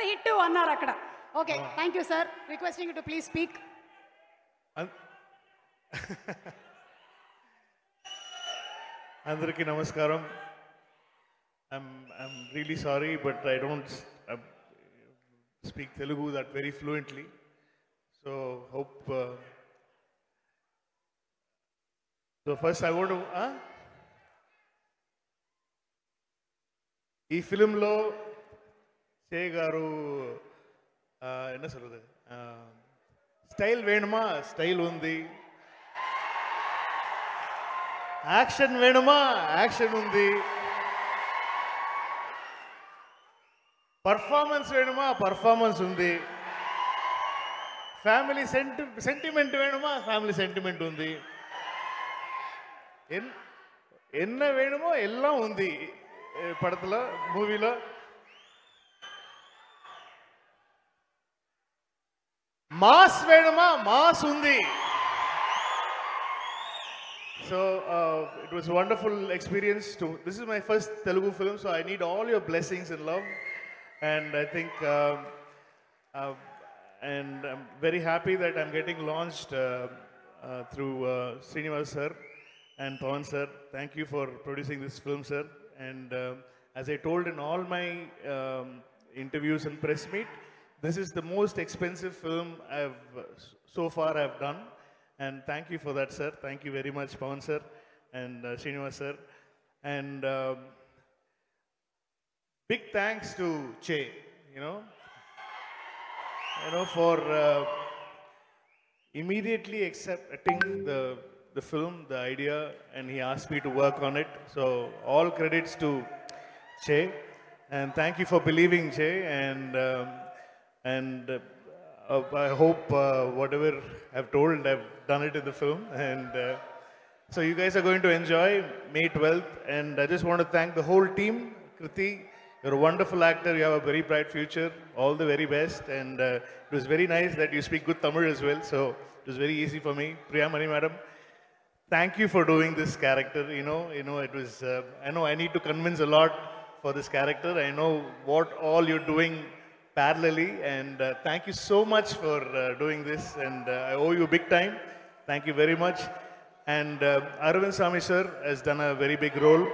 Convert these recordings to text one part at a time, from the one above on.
Super hit అన్నారు అక్కడ. Okay thank you sir requesting to please speak అందరికీ నమస్కారం. I'm I'm really sorry but I don't speak Telugu that very fluently so hope so first I want ఈ ఫిలింలో చే గారు ఆ, என்ன சொல்றது స్టైల్ వేణుమా స్టైల్ ఉంది యాక్షన్ వేణుమా యాక్షన్ ఉంది పర్ఫార్మెన్స్ వేణుమా పర్ఫార్మెన్స్ ఉంది ఫ్యామిలీ సెంటి సెంటిమెంట్ వేణుమా ఫ్యామిలీ సెంటిమెంట్ ఉంది ఎన్ என்ன வேணுமோ எல்லாம் ఉంది ఏ, పడతలో మూవీలో మాస్ వేణుమా మాస్ ఉంది So uh, it was a wonderful experience. To this is my first Telugu film, so I need all your blessings and love. And I think, um, uh, and I'm very happy that I'm getting launched uh, uh, through uh, Srinivas sir and Pawan sir. Thank you for producing this film, sir. And um as I told in all my um, interviews and press meet, this is the most expensive film I've so far I've done. And thank you for that, sir. Thank you very much, Pawan sir and uh, Srinivas sir. And um, big thanks to Che, you know, you know, for uh, immediately accepting the the film, the idea, and he asked me to work on it. So all credits to Che, and thank you for believing Che, and um, and uh, uh, I hope uh, whatever I've told, I've done it in the film, and. Uh, so you guys are going to enjoy May 12th, and I just want to thank the whole team. Kriti, you're a wonderful actor. You have a very bright future. All the very best. And uh, it was very nice that you speak good Tamil as well. So it was very easy for me. Priya Mani madam, thank you for doing this character. You know, you know, it was. Uh, I know I need to convince a lot for this character. I know what all you're doing parallelly, and uh, thank you so much for uh, doing this. And uh, I owe you big time. Thank you very much. And uh, Arvind Swamy sir has done a very big role.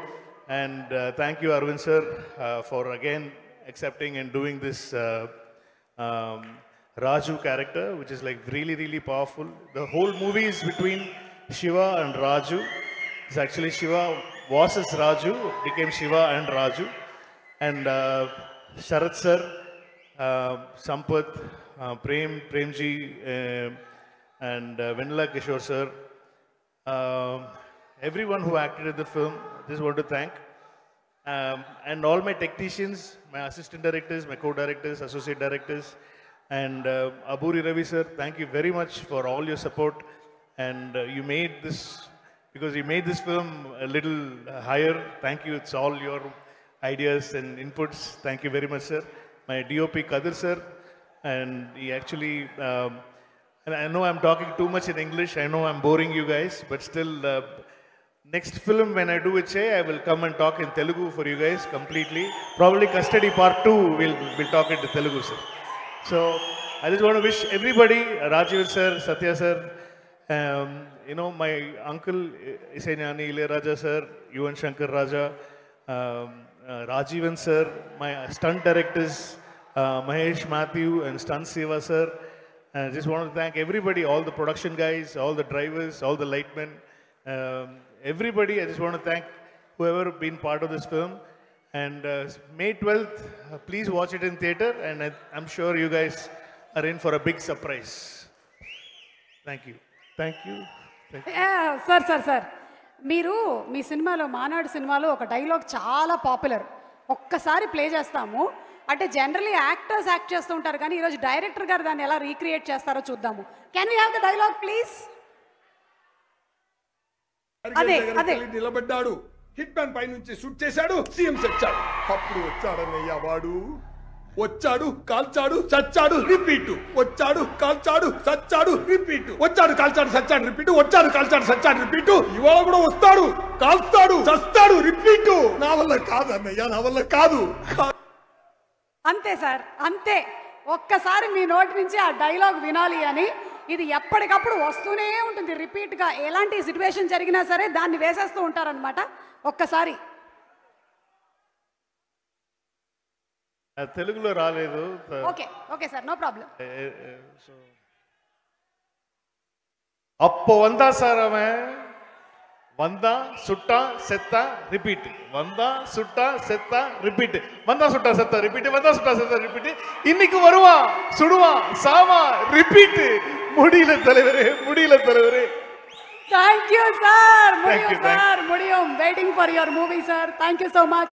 And uh, thank you, Arvind sir, uh, for again accepting and doing this um, Raju character, which is like really, really powerful. The whole movie is between Shiva and Raju. It's actually Shiva was as Raju, became Shiva and Raju. And Sharat sir, Sampath, uh, Prem, Premji, uh, and uh, Vennela Kishore sir, um, everyone who acted in the film, just want to thank. Um, and all my technicians, my assistant directors, my co-directors, associate directors, and uh, Abburi Ravi sir, thank you very much for all your support. And uh, you made this, because you made this film a little uh, higher. Thank you. It's all your ideas and inputs. Thank you very much, sir. My DOP Kadir sir, and he actually, um, and I know I'm talking too much in English. I know I'm boring you guys, but still, uh, next film when I do Che, I will come and talk in Telugu for you guys completely. Probably Custody Part 2, we'll, we'll talk in Telugu, sir. So I just want to wish everybody, Rajiv sir, Satya sir, um, you know, my uncle Isaignani Ilayaraja sir, Yuvan Shankar Raja, um, uh, Rajivan sir, my stunt directors, uh, Mahesh Matthew and stunt Seva sir. And I just want to thank everybody, all the production guys, all the drivers, all the lightmen, um, everybody. I just want to thank whoever been part of this film. And uh, May 12th, uh, please watch it in theater. And I, I'm sure you guys are in for a big surprise. Thank you. Thank you. Thank you. Yeah, sir, sir, sir. మీరు మీ సినిమాలో మానాడు సినిమాలో ఒక dialogue చాలా popular ఒక్కసారి play చేస్తాము. అంటే generally actors act చేస్తూ ఉంటారు కానీ ఈరోజు డైరెక్టర్ గారు దాన్ని ఎలా రీక్రియేట్ చేస్తారో చూద్దాము. Can we have the dialogue please అదే, అదే. నిలబడ్డాడు. హిట్ మ్యాన్ పై నుంచి షూట్ చేశాడు. సీఎం వచ్చాడు అప్పుడు వచ్చాడన్నయ్య వాడు. వచ్చాడు కాల్చాడు చచ్చాడు రిపీట్. వచ్చాడు కాల్చాడు చచ్చాడు రిపీట్. వచ్చాడు కాల్చాడు చచ్చాడు రిపీట్. వచ్చాడు కాల్చాడు చచ్చాడు రిపీట్. ఇవాళ కూడా వస్తాడు కాల్స్తాడు చస్తాడు రిపీట్. నా వల్ల కాదు అన్నయ్య నా వల్ల కాదు. అంతే సార్ అంతే. ఒక్కసారి మీ నోటి నుంచి ఆ డైలాగ్ వినాలి అని ఇది ఎప్పటికప్పుడు వస్తూనే ఉంటుంది. రిపీట్గా ఎలాంటి సిచ్యువేషన్ జరిగినా సరే దాన్ని వేసేస్తూ ఉంటారనమాట ఒక్కసారి. తెలుగులో రాలేదు త- okay okay sir no problem Eh, eh, eh, so. அப்போ வந்தா சார் அவன் வந்தா சுட்டா செத்தா ரிப்பீட் வந்தா சுட்டா செத்தா ரிப்பீட் வந்தா சுட்டா செத்தா ரிப்பீட் வந்தா சுட்டா செத்தா ரிப்பீட் இன்னைக்கு வருவான் சுடுவான் சாவா ரிப்பீட் முடியல தலைவரே முடியல தலைவரே thank you sir Thank you, முடியும் thank- సార్ முடியும் waiting for your movie sir thank you so much